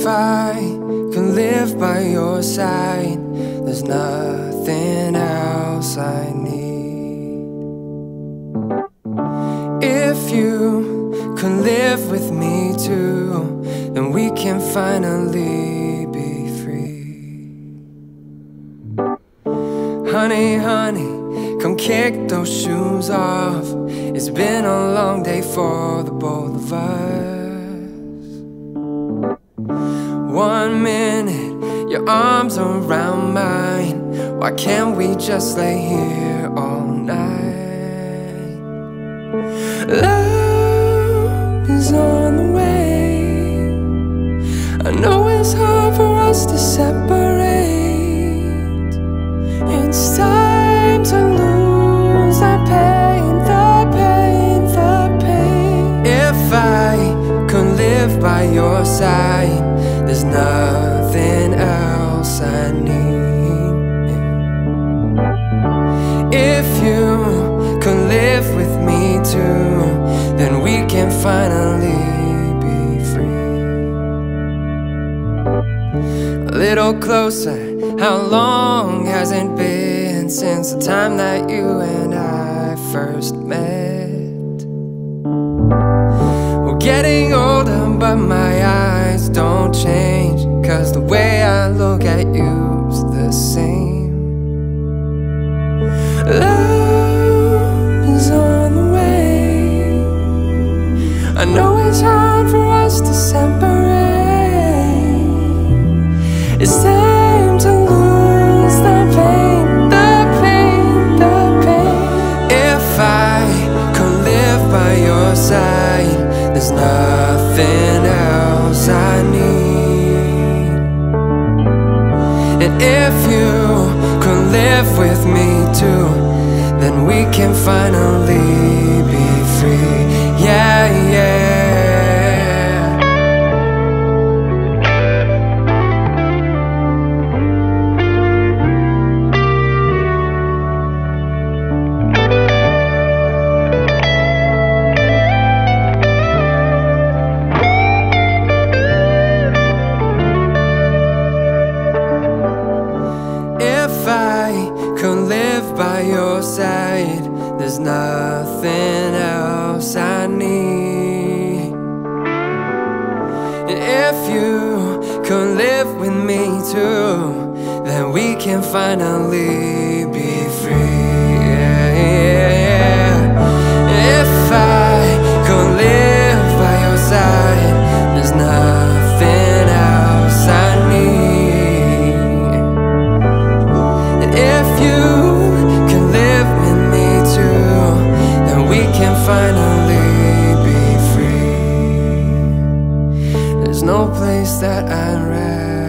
If I can live by your side, there's nothing else I need. If you can live with me too, then we can finally be free. Honey, honey, come kick those shoes off. It's been a long day for the both of us. Your arms around mine. Why can't we just lay here all night? Love is on the way. I know it's hard for us to separate. It's time to lose the pain, the pain, the pain. If I could live by your side, there's nothing little closer, how long has it been since the time that you and I first met? We're getting older, but my eyes don't change. It's time to lose the pain, the pain, the pain. If I could live by your side, there's nothing else I need. And if you could live with me too, then we can finally be free. Yeah, yeah. If I could live by your side, there's nothing else I need. And if you could live with me too, then we can finally be free. can finally be free. There's no place that I'd rather